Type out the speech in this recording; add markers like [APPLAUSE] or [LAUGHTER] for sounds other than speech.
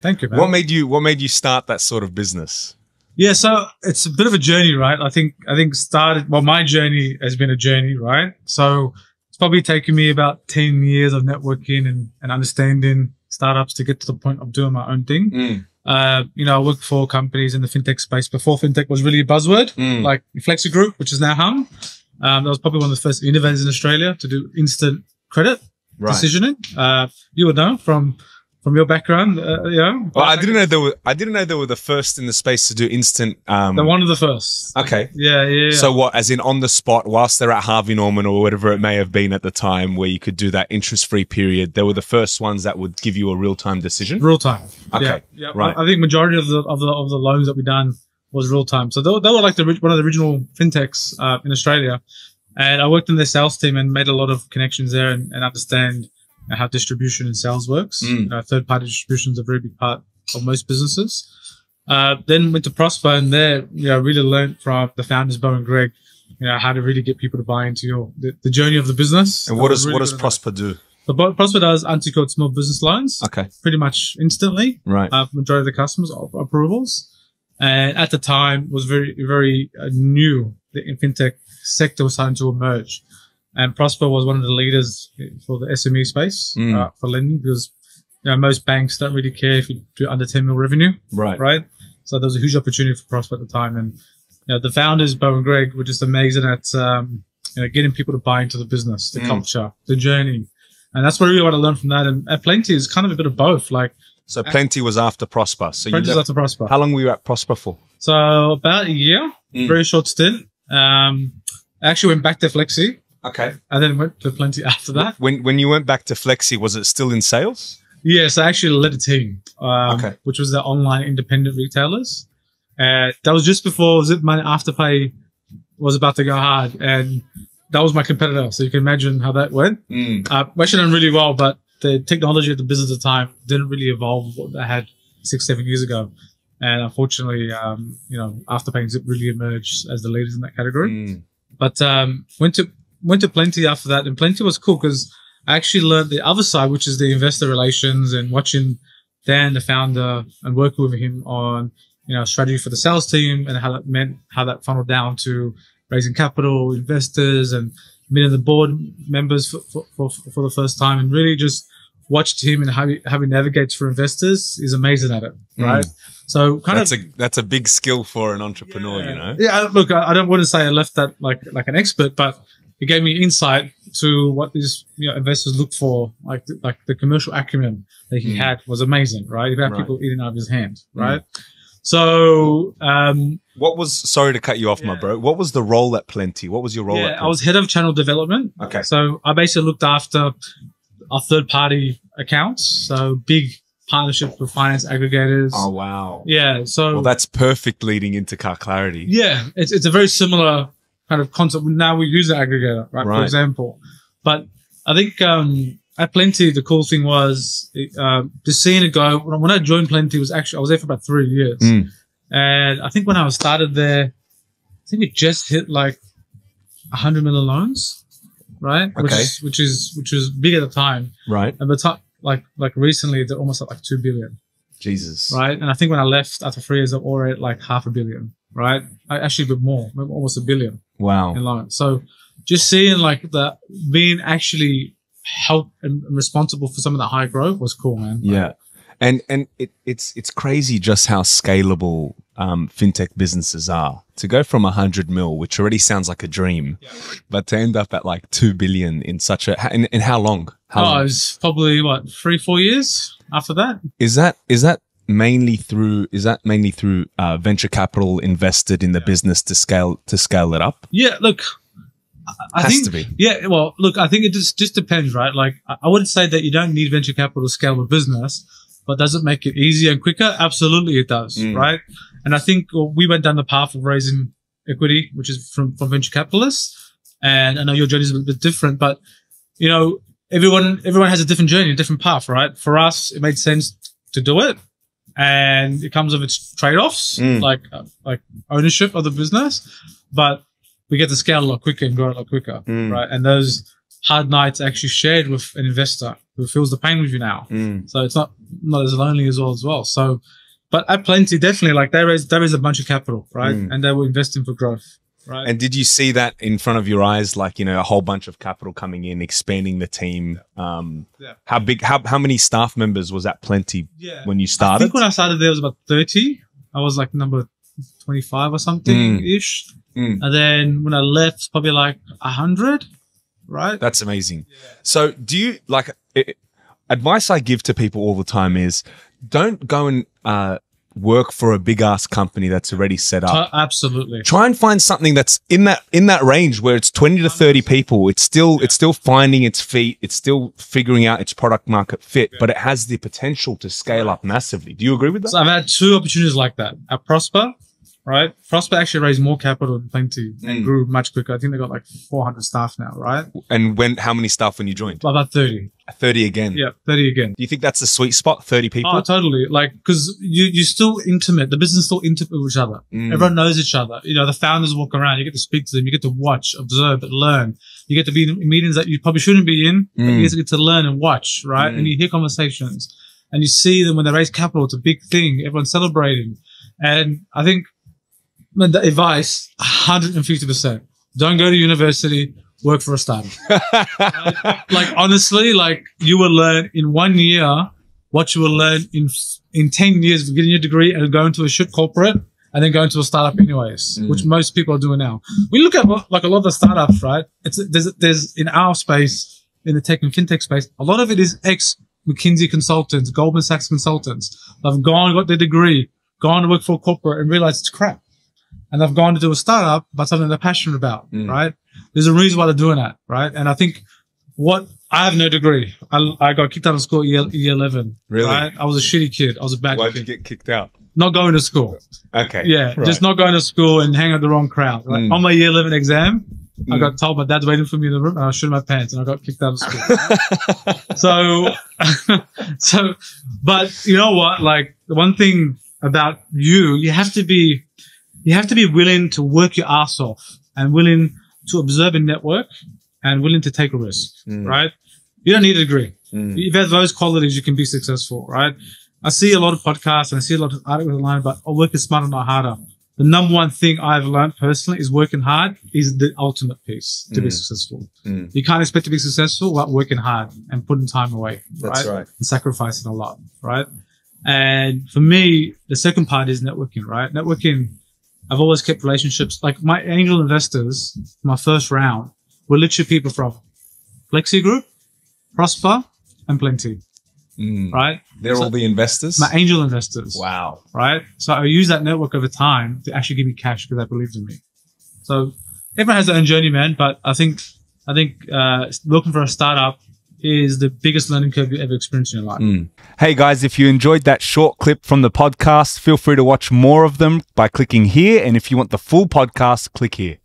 Thank you, man. What made you What made you start that sort of business? Yeah, so it's a bit of a journey, right? I think I think started well, my journey has been a journey, right? So it's probably taken me about ten years of networking and, and understanding startups to get to the point of doing my own thing. Mm. Uh, you know, I worked for companies in the fintech space before fintech was really a buzzword, Mm. like Flexi Group, which is now Humm. Um, that was probably one of the first innovators in Australia to do instant credit Right. decisioning. Uh, you would know from from your background, uh, know. Well, I didn't know they were. I didn't know they were the first in the space to do instant. Um, They're one of the first. okay. Yeah, yeah. yeah. So what? As in on the spot, whilst they're at Harvey Norman or whatever it may have been at the time, where you could do that interest-free period, they were the first ones that would give you a real-time decision. real time. Okay, Yeah, yeah. right. I, I think majority of the of the of the loans that we done was real time. So they, were- they were like the one of the original fintechs uh, in Australia, and I worked in their sales team and made a lot of connections there and, and understand how distribution and sales works. Mm. Uh, third party distribution is a very big part of most businesses. Uh, then went to Prospa and there, you know, really learned from the founders, Beau and Greg, you know, how to really get people to buy into your, the, the journey of the business. And what does really what does good at that. Prospa do? So Prospa does unsecured small business loans Okay, pretty much instantly right. uh, majority of the customers of approvals. And at the time was very, very uh, new. The fintech sector was starting to emerge. And Prospa was one of the leaders for the SME space Mm. uh, for lending because you know, most banks don't really care if you do under 10 mil revenue, Right. right? So there was a huge opportunity for Prospa at the time. And you know, the founders, Beau and Greg, were just amazing at um, you know, getting people to buy into the business, the Mm. culture, the journey. And that's what I really want to learn from that. And at Plenti is kind of a bit of both. Like, So Plenti was after Prospa. So you Plenti's after Prospa. how long were you at Prospa for? So about a year, Mm. very short stint. Um, I actually went back to Flexi Okay. and then went to Plenti after that. When when you went back to Flexi, was it still in sales? Yes, I actually led a team, um, Okay. which was the online independent retailers. Uh, that was just before Zip Money Afterpay was about to go hard, and that was my competitor. So you can imagine how that went. Mm. Uh, we actually done really well, but the technology of the business at the time didn't really evolve what they had six, seven years ago. And unfortunately, um, you know, Afterpay and Zip really emerged as the leaders in that category. Mm. But um, went to went to Plenti after that, and Plenti was cool because I actually learned the other side, which is the investor relations and watching Dan, the founder, and working with him on you know strategy for the sales team and how that meant how that funneled down to raising capital, investors, and meeting the board members for for, for, for the first time, and really just watched him and how he, how he navigates for investors. He's amazing at it, mm. right? So kind That's of a that's a big skill for an entrepreneur, you know. yeah, look, I I don't want to say I left that like like an expert, but it gave me insight to what these you know investors look for, like the, like the commercial acumen that he Mm. had was amazing, right? He had Right. people eating out of his hand, right? So um, What was sorry to cut you off, my bro. What was the role at Plenti? What was your role at yeah, Plenti? I was head of channel development. Okay. So I basically looked after our third party accounts, so big partnerships with finance aggregators. Oh wow. Yeah, so Well, that's perfect leading into CarClarity. Yeah, it's, it's a very similar kind of concept. Now we use an aggregator, right, Right. For example, but I think um, at Plenti, the cool thing was uh, just seeing it go. When I- joined Plenti, was actually I was there for about three years, Mm. and I think when I was started there, I think it just hit like a hundred million loans, right? Which Okay. is which is which was big at the time, Right. and but like like recently they're almost at like two billion Jesus. right? And I think when I left after three years, I'm already at like half a billion, right? Actually a bit more, almost a billion Wow. in loans. So just seeing like that being actually help and responsible for some of that high growth was cool, man. Yeah. And and it, it's it's crazy just how scalable um, fintech businesses are. To go from a hundred mil, which already sounds like a dream, but to end up at like two billion in such a in, in how long? How Oh, long? it was probably what three, four years after that. is that is that mainly through is that mainly through uh, venture capital invested in the business to scale to scale it up? Yeah, look, I, Has think to be. yeah. Well, look, I think it just just depends, right? Like, I, wouldn't say that you don't need venture capital to scale a business, but does it make it easier and quicker? Absolutely, it does, Mm. right? And I think well, we went down the path of raising equity, which is from from venture capitalists. And I know your journey is a little bit different, but you know, everyone everyone has a different journey, a different path, right? For us, it made sense to do it, and it comes with its trade offs, Mm. like like ownership of the business, but we get to scale a lot quicker and grow a lot quicker, Mm. right? And those hard nights actually shared with an investor, who feels the pain with you now. Mm. So it's not not as lonely as well as well. So, but at Plenti, definitely like they raised they raised a bunch of capital, right? Mm. And they were investing for growth, right? And did you see that in front of your eyes, like you know, a whole bunch of capital coming in, expanding the team? Um, Yeah. How big? How how many staff members was that? Plenti yeah. when you started, I think when I started there was about thirty. I was like number twenty five or something ish. Mm. And then when I left, probably like a hundred, right? That's amazing. Yeah. So, do you like it, advice I give to people all the time is don't go and uh, work for a big ass company that's already set up. Uh, absolutely. Try and find something that's in that in that range where it's twenty to thirty people. It's still it's still finding its feet. It's still figuring out its product market fit, but it has the potential to scale up massively. Do you agree with that? So I've had two opportunities like that at Prospa, right? Prospa actually raised more capital than Plenti and Mm. grew much quicker. I think they got like 400 staff now, right? And when how many staff when you joined? About 30. Thirty again. Yeah, 30 again. Do you think that's the sweet spot? Thirty people. Oh, totally. Like, cause you, you're still intimate. The business still intimate with each other. Mm. Everyone knows each other. You know, the founders walk around. You get to speak to them. You get to watch, observe, learn. You get to be in meetings that you probably shouldn't be in, but Mm. you get to learn and watch, right? Mm. And you hear conversations and you see them when they raise capital. It's a big thing. Everyone's celebrating. And I think the advice, 150%. Don't go to university. Work for a startup. [LAUGHS] like honestly, like you will learn in one year what you will learn in in ten years of getting your degree and going to a shit corporate and then going to a startup anyways, Mm. which most people are doing now. We look at like a lot of the startups, right? It's there's there's in our space, in the tech and fintech space, a lot of it is ex McKinsey consultants, Goldman Sachs consultants. They've gone got their degree, gone to work for a corporate and realized it's crap. And they've gone to do a startup about something they're passionate about, Mm. right? There's a reason why they're doing that, right? And I think what I have no degree. I, I got kicked out of school year, year 11. Really? Right? I was a shitty kid. I was a bad Why'd kid. you get kicked out? not going to school. Okay. Yeah. Right. Just not going to school and hang out with the wrong crowd. Right? Mm. On my year 11 exam, I Mm. got told my dad's waiting for me in the room and I shit my pants and I got kicked out of school. [LAUGHS] so, [LAUGHS] so, but you know what? Like the one thing about you, you have to be, you have to be willing to work your ass off and willing to observe and network and willing to take a risk, Mm. right? You don't need a degree. Mm. If you have those qualities, you can be successful, right? I see a lot of podcasts and I see a lot of articles online about oh, working smarter, not harder. The number one thing I've learned personally is working hard is the ultimate piece to be Mm. successful. Mm. You can't expect to be successful without working hard and putting time away, That's right? right. And sacrificing a lot, right? And for me, the second part is networking, right? Networking, I've always kept relationships. Like my angel investors, my first round, were literally people from Flexi Group, Prospa, and Plenti, Mm. right? They're So- all the investors. My angel investors, wow. right? So I use that network over time to actually give me cash because they believed in me. So everyone has their own journey, man. But I think, I think, uh, looking for a startup is the biggest learning curve you ever experienced in your life. Mm. Hey guys, if you enjoyed that short clip from the podcast, feel free to watch more of them by clicking here. And if you want the full podcast, click here.